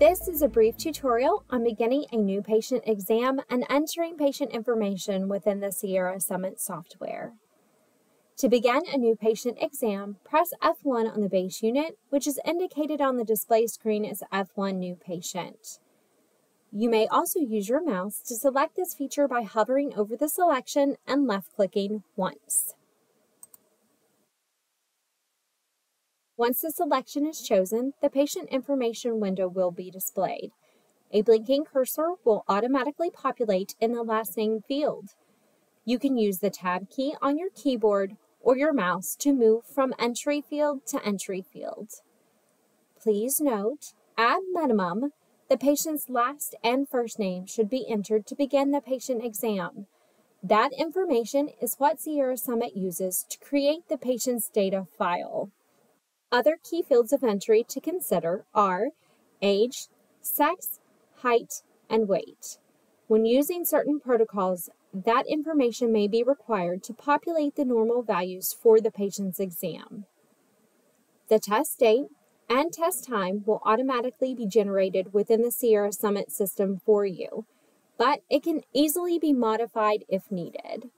This is a brief tutorial on beginning a new patient exam and entering patient information within the Sierra Summit software. To begin a new patient exam, press F1 on the base unit, which is indicated on the display screen as F1 New Patient. You may also use your mouse to select this feature by hovering over the selection and left-clicking once. Once the selection is chosen, the patient information window will be displayed. A blinking cursor will automatically populate in the last name field. You can use the Tab key on your keyboard or your mouse to move from entry field to entry field. Please note, at minimum, the patient's last and first name should be entered to begin the patient exam. That information is what Sierra Summit uses to create the patient's data file. Other key fields of entry to consider are age, sex, height, and weight. When using certain protocols, that information may be required to populate the normal values for the patient's exam. The test date and test time will automatically be generated within the Sierra Summit system for you, but it can easily be modified if needed.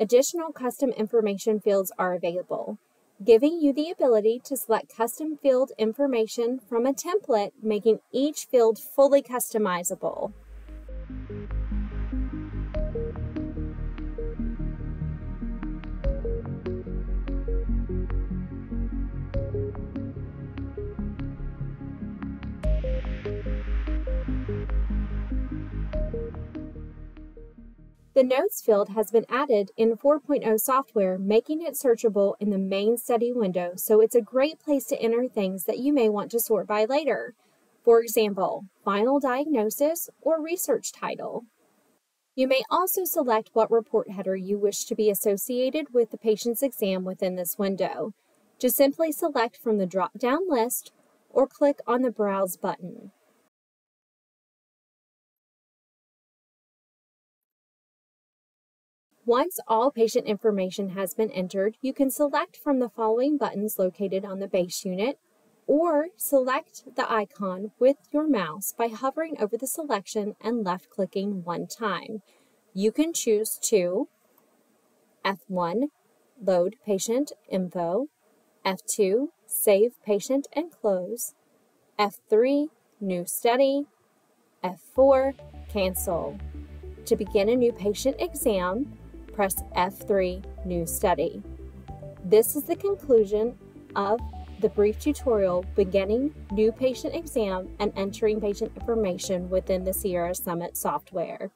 Additional custom information fields are available, giving you the ability to select custom field information from a template, making each field fully customizable. The Notes field has been added in 4.0 software, making it searchable in the main study window, so it's a great place to enter things that you may want to sort by later. For example, final diagnosis or research title. You may also select what report header you wish to be associated with the patient's exam within this window. Just simply select from the drop-down list or click on the Browse button. Once all patient information has been entered, you can select from the following buttons located on the base unit, or select the icon with your mouse by hovering over the selection and left-clicking one time. You can choose to F1, Load Patient Info, F2, Save Patient and Close, F3, New Study, F4, Cancel. To begin a new patient exam, press F3 New Study. This is the conclusion of the brief tutorial beginning new patient exam and entering patient information within the Sierra Summit software.